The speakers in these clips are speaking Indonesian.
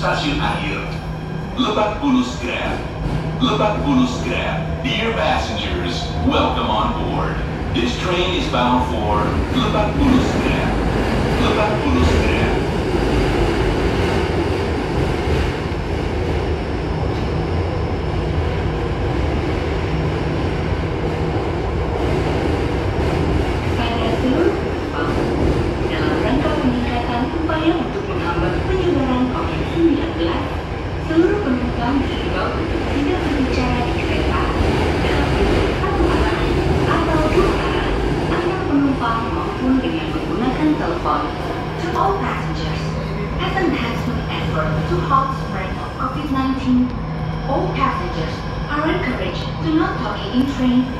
stasiun akhir. Lebak Bulus Grab. Lubakulskaya. Dear passengers, welcome on board. This train is bound for Lubakulskaya. Lubakulskaya. Seluruh penumpang diimbau untuk tree.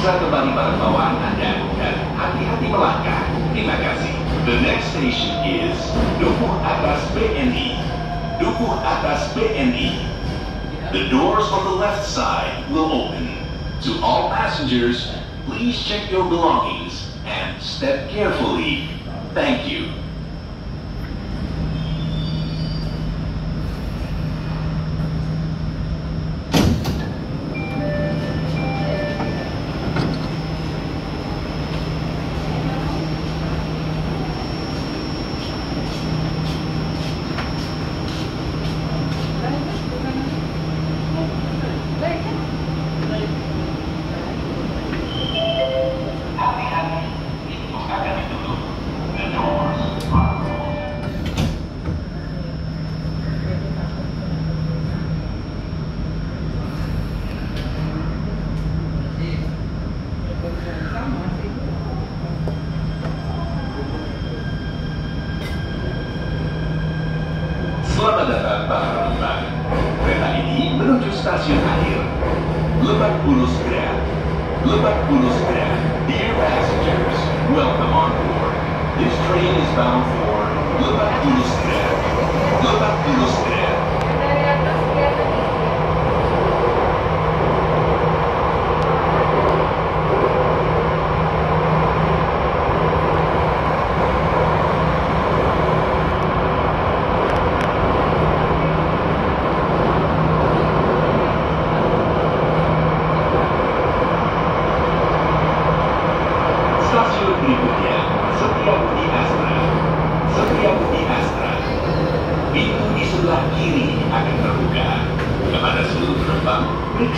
Kembali barang bawaan Anda dan hati-hati melangkah. Terima kasih. The next station is Dukuh Atas BNI. Dukuh Atas BNI. The doors on the left side will open. To all passengers, please check your belongings and step carefully. Thank you. Hati-hati, itu akan ditutup. The doors are closed. Selamat datang para penumpang. Kereta ini menuju stasiun akhir. Lebak Bulus Grab. Lebak Bulus Grab. Dear passengers, welcome on board. This train is bound for Lebak Bulus Grab. Lebak Bulus Grab. Stasiun berikutnya, Setiabudi Astra. Setiabudi Astra. Pintu di sebelah kiri akan terbuka. Kepada seluruh penumpang,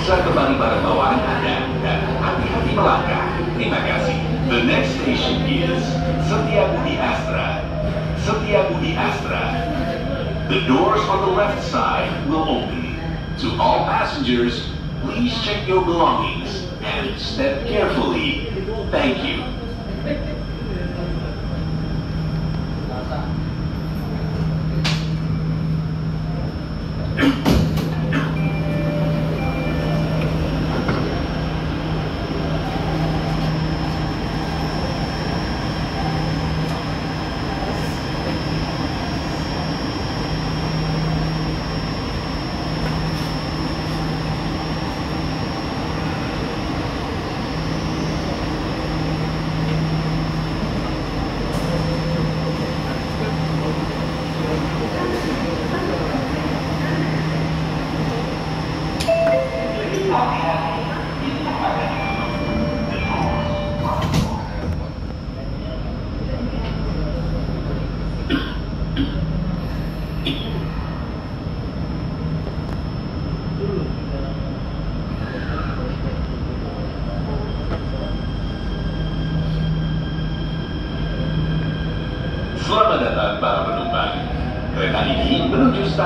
periksa kembali barang bawaan Anda dan hati-hati melangkah. Terima kasih. The next station is Setiabudi Astra. Setiabudi Astra. The doors on the left side will open. To all passengers, please check your belongings and step carefully. Thank you.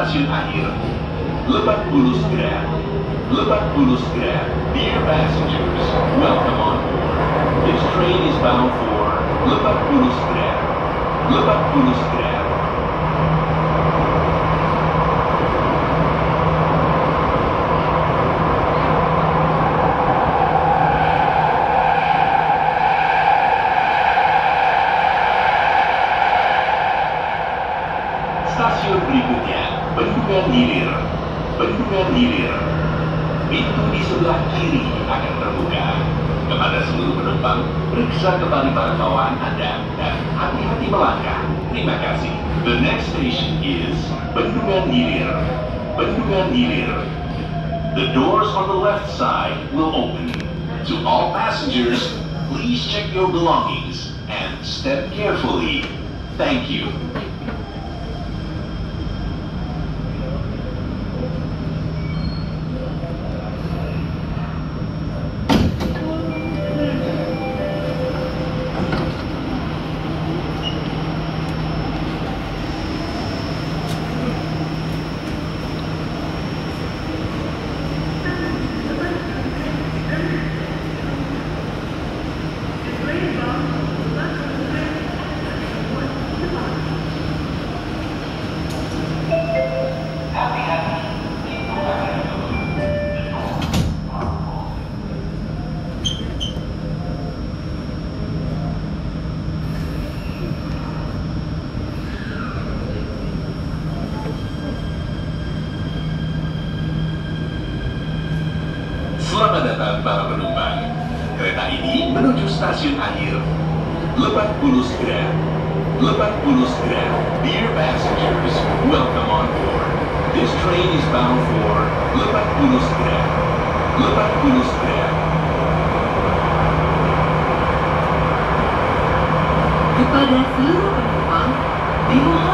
Cintai. Kembali para kawan Anda dan hati-hati melangkah. Terima kasih. The next station is Bendungan Hilir. Bendungan Hilir. The doors on the left side will open. To all passengers, please check your belongings and step carefully. Thank you. 零公。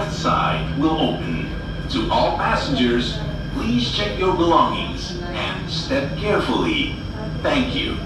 left side will open. To all passengers, please check your belongings and step carefully. Thank you.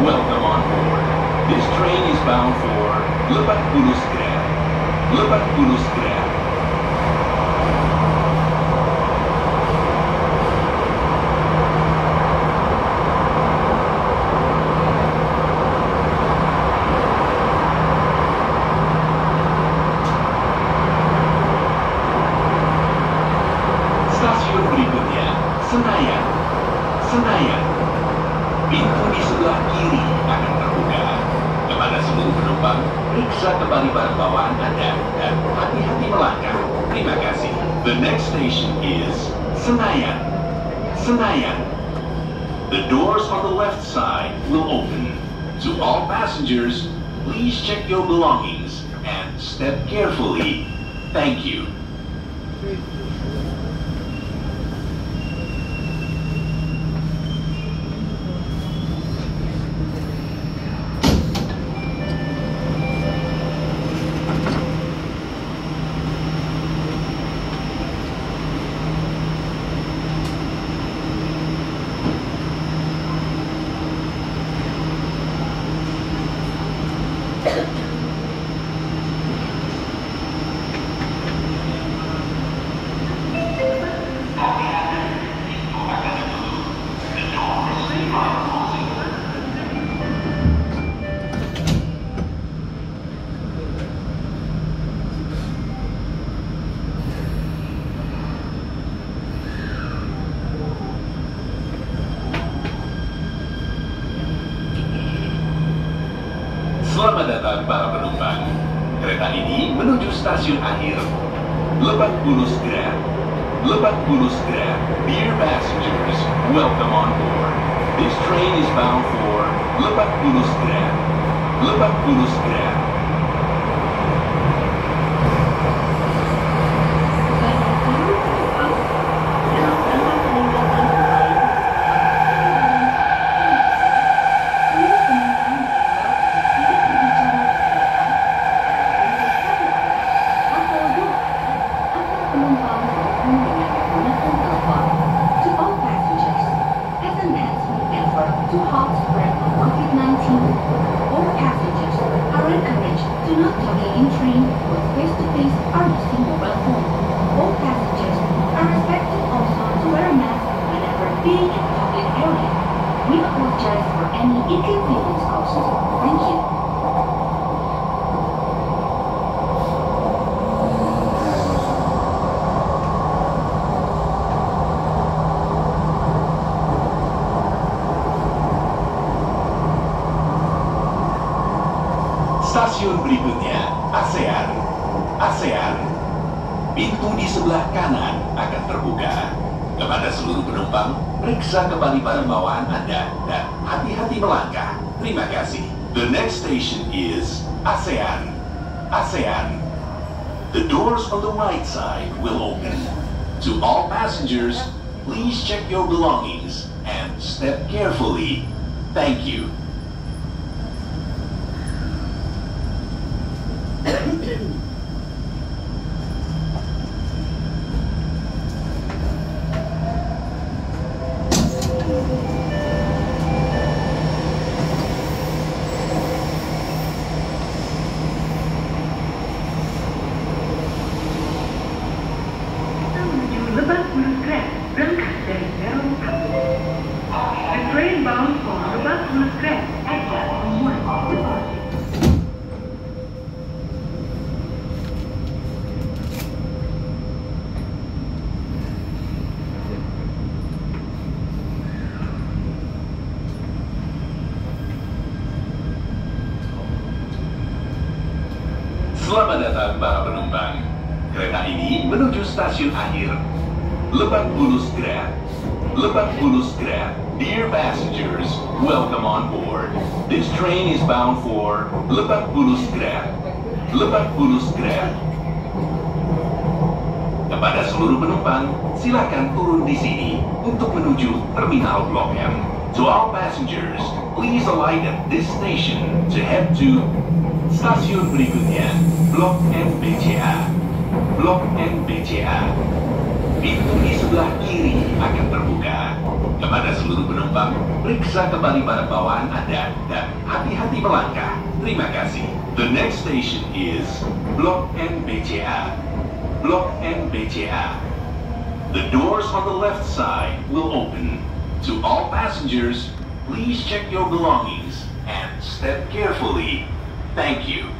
Welcome on board. This train is bound for Lebat Bulus carefully stasiun akhir. Lebak Bulus Grab. Lebak Bulus Grab. Dear passengers, welcome on board. This train is bound for Lebak Bulus Grab. Lebak Bulus Grab. Stasiun berikutnya, ASEAN. ASEAN. Pintu di sebelah kanan akan terbuka. Kepada seluruh penumpang, periksa kembali barang bawaan Anda dan hati-hati melangkah. Terima kasih. The next station is ASEAN. ASEAN. The doors on the right side will open. To all passengers, please check your belongings and step carefully. Thank you. Kita menuju Lebak Bulus Grab, berangkat dari Peron 1. The train bound for Lebak Bulus Grab, exit from 1 departure. Selamat datang para penumpang. Kereta ini menuju stasiun akhir. Bulus Grab. Lebak Bulus Grab. Dear passengers, welcome on board. This train is bound for Lebak Bulus Grab. Lebak Bulus Grab. Kepada seluruh penumpang, silakan turun di sini untuk menuju Terminal Blok M. To all passengers, please alight at this station to head to stasiun berikutnya, Blok M BCA. Blok M BCA. Pintu di sebelah kiri akan terbuka. Kepada seluruh penumpang, periksa kembali barang bawaan Anda dan hati-hati melangkah. Terima kasih. The next station is Blok M BCA. Blok M BCA. The doors on the left side will open. To all passengers, please check your belongings and step carefully. Thank you.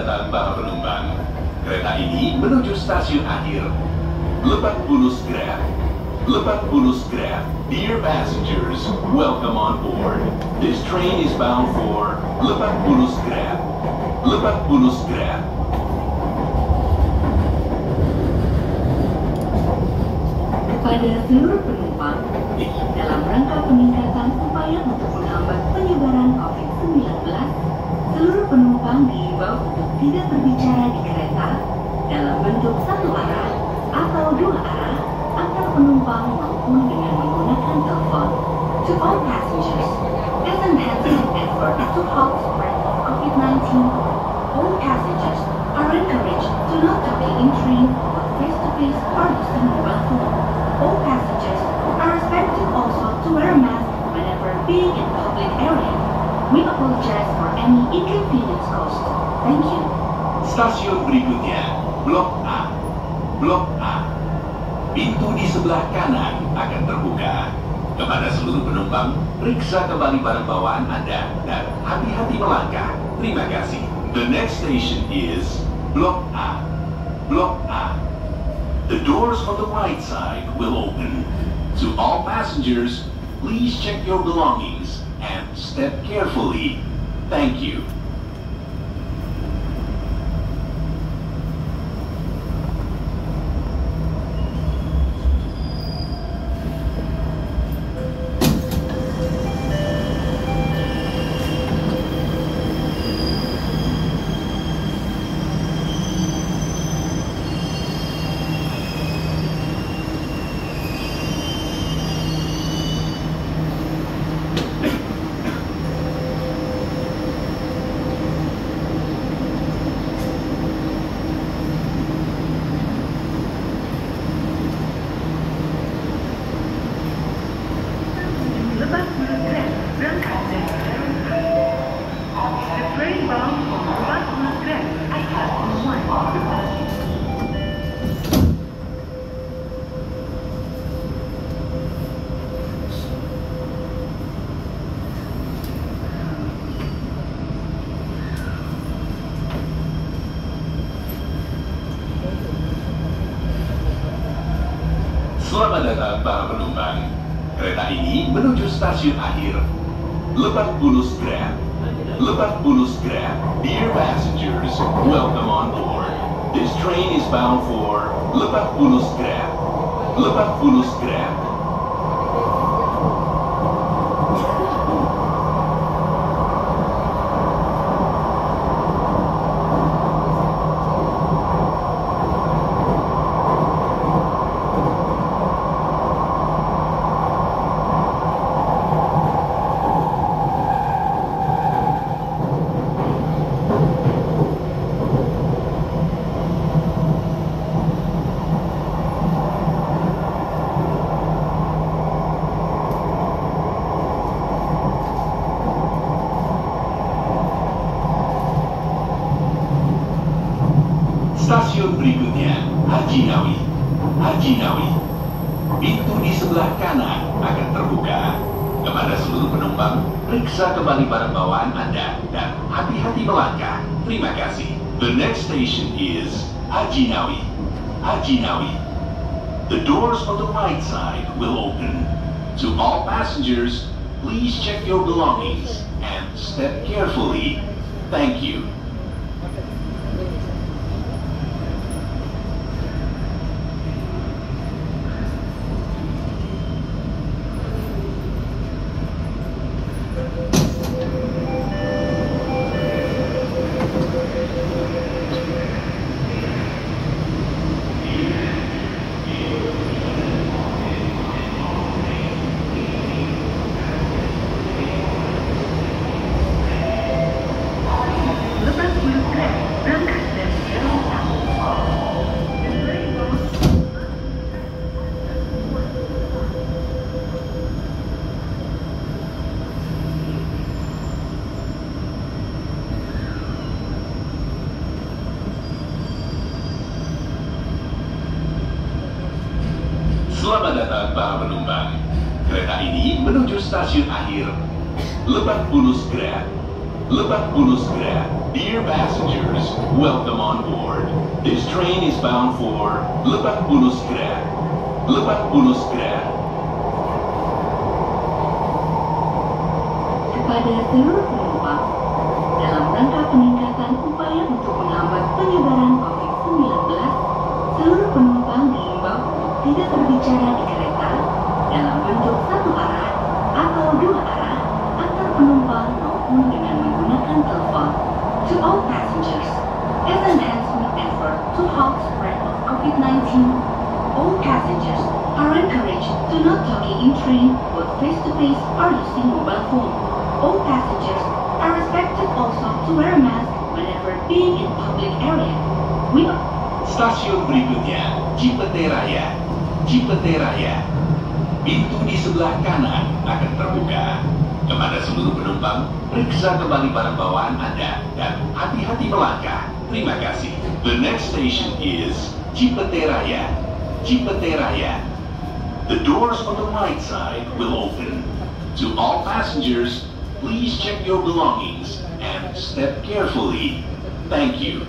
Selamat datang para penumpang. Kereta ini menuju stasiun akhir. Lebak Bulus Grab. Lebak Bulus Grab. Dear passengers, welcome on board. This train is bound for Lebak Bulus Grab. Lebak Bulus Grab. Kepada seluruh penumpang, dalam rangka peningkatan upaya untuk menghambat penyebaran COVID-19, seluruh penumpang diimbau untuk tidak berbicara di kereta dalam bentuk satu arah atau dua arah antar penumpang maupun dengan menggunakan telepon. To all passengers, as an enhanced to halt spread of COVID-19, all passengers are encouraged to not talk in train or face-to-face or using mobile phone. All passengers are expected also to wear a mask whenever being in public area. We apologize for any inconvenience caused. Thank you. Stasiun berikutnya, Blok A. Blok A. Pintu di sebelah kanan akan terbuka. Kepada seluruh penumpang, periksa kembali barang bawaan Anda dan hati-hati melangkah. Terima kasih. The next station is Blok A. Blok A. The doors on the right side will open. To all passengers, please check your belongings step carefully. Thank you. Datang para penumpang. Kereta ini menuju stasiun akhir. Lebak Bulus Grab. Lebak Bulus Grab. Dear passengers, welcome on board. This train is bound for Lebak Bulus Grab. Lebak Bulus Grab. Is Haji Nawi. Haji Nawi. The doors on the right side will open. To all passengers, please check your belongings and step carefully. Thank you. Para penumpang. Kereta ini menuju stasiun akhir. Lebak Bulus Grab. Lebak Bulus Grab. Dear passengers, welcome on board. This train is bound for Lebak Bulus Grab. Lebak Bulus Grab. kepada seluruh penumpang dalam rangka peningkatan upaya untuk menghambat penyebaran COVID-19, seluruh penumpang diimbau tidak berbicara di dalam bentuk satu arah atau dua arah antar penumpang maupun dengan menggunakan telepon. To all passengers, as an enhancement effort to halt spread of COVID-19, all passengers are encouraged to not talking in train, both face-to-face or using mobile phone. All passengers are expected also to wear a mask whenever being in public area. We Stasiun berikutnya, Cipete Raya. Cipete Raya. Pintu di sebelah kanan akan terbuka. Kepada seluruh penumpang, periksa kembali barang bawaan Anda dan hati-hati melangkah. Terima kasih. The next station is Cipete Raya. Cipete Raya. The doors on the right side will open. To all passengers, please check your belongings and step carefully. Thank you.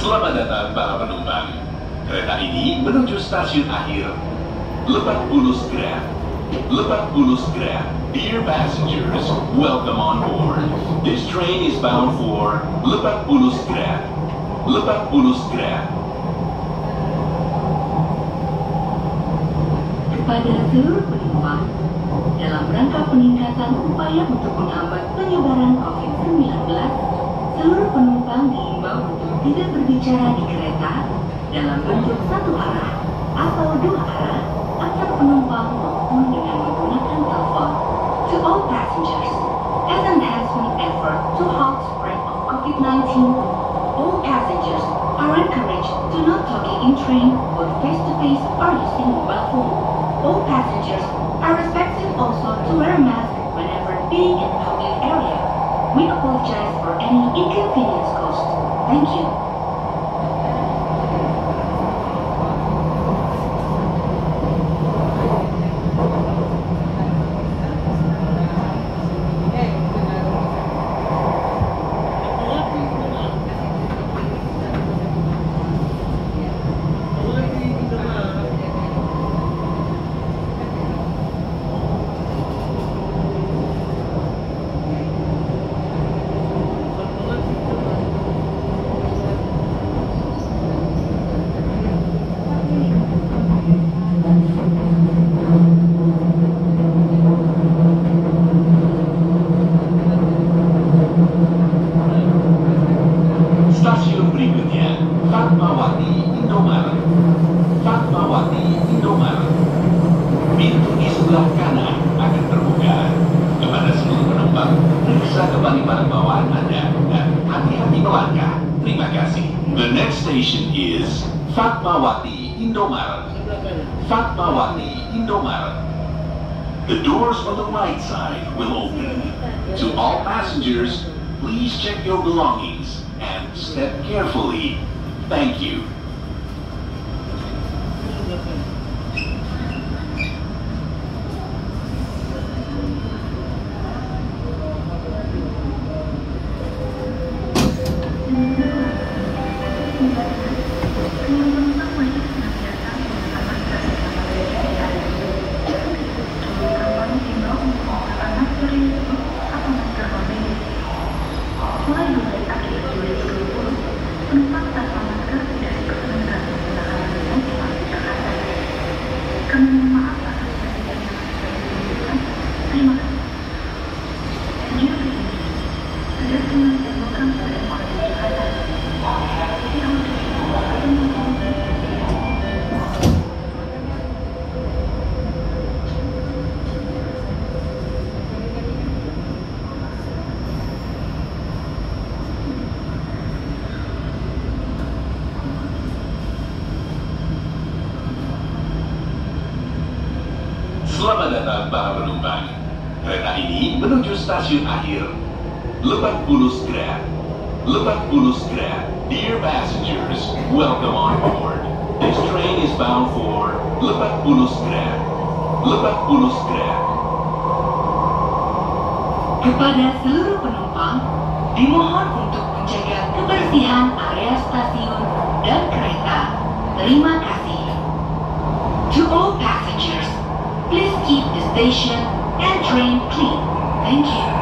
Selamat datang para penumpang. Kereta ini menuju stasiun akhir Lebak Bulus Grab. Lebak Bulus Grab. Dear passengers, welcome on board. This train is bound for Lebak Bulus Grab. Lebak Bulus Grab. kepada seluruh penumpang dalam rangka peningkatan upaya untuk menghambat penyebaran COVID-19, seluruh penumpang diimbau untuk tidak berbicara di kereta dalam bentuk satu arah atau dua arah antar penumpang maupun dengan menggunakan telepon. To all passengers, as an enhancement effort to halt spread of COVID-19, all passengers are encouraged to not talking in train, or face-to-face or using mobile phone. All passengers are expected also to wear a mask whenever being in public area. We apologize for any inconvenience caused. Thank you. Stasiun berikutnya, Fatmawati, Indomaret. Fatmawati, Indomaret. Pintu di sebelah kanan akan terbuka. Kepada seluruh penumpang, periksa kembali barang bawaan Anda dan hati-hati melangkah. Terima kasih. The next station is Fatmawati, Indomaret. Fatmawati, Indomaret. The right side will open. To all passengers, please check your belongings and step carefully. Thank you. Selamat datang para penumpang. Kereta ini menuju stasiun akhir Lebak Bulus Grab. Lebak Bulus Grab. Dear passengers, welcome on board. This train is bound for Lebak Bulus Grab. Lebak Bulus Grab. Kepada seluruh penumpang, dimohon untuk menjaga kebersihan area stasiun dan kereta. Terima kasih. Station and train clean. Thank you.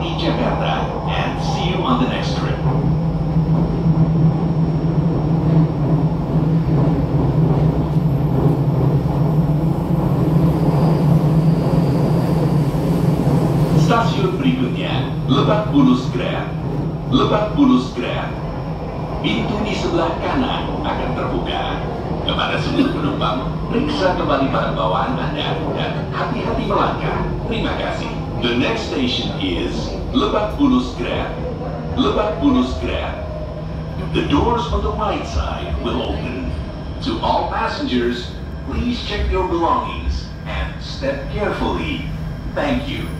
MRT Jakarta and see you on the next trip. Stasiun berikutnya, Lebak Bulus Grab. Lebak Bulus Grab. Pintu di sebelah kanan akan terbuka. Kepada seluruh penumpang, periksa kembali barang bawaan Anda dan hati-hati melangkah. Terima kasih. The next station is Lebak Bulus Grab. Lebak Bulus Grab. The doors on the right side will open. To all passengers, please check your belongings and step carefully. Thank you.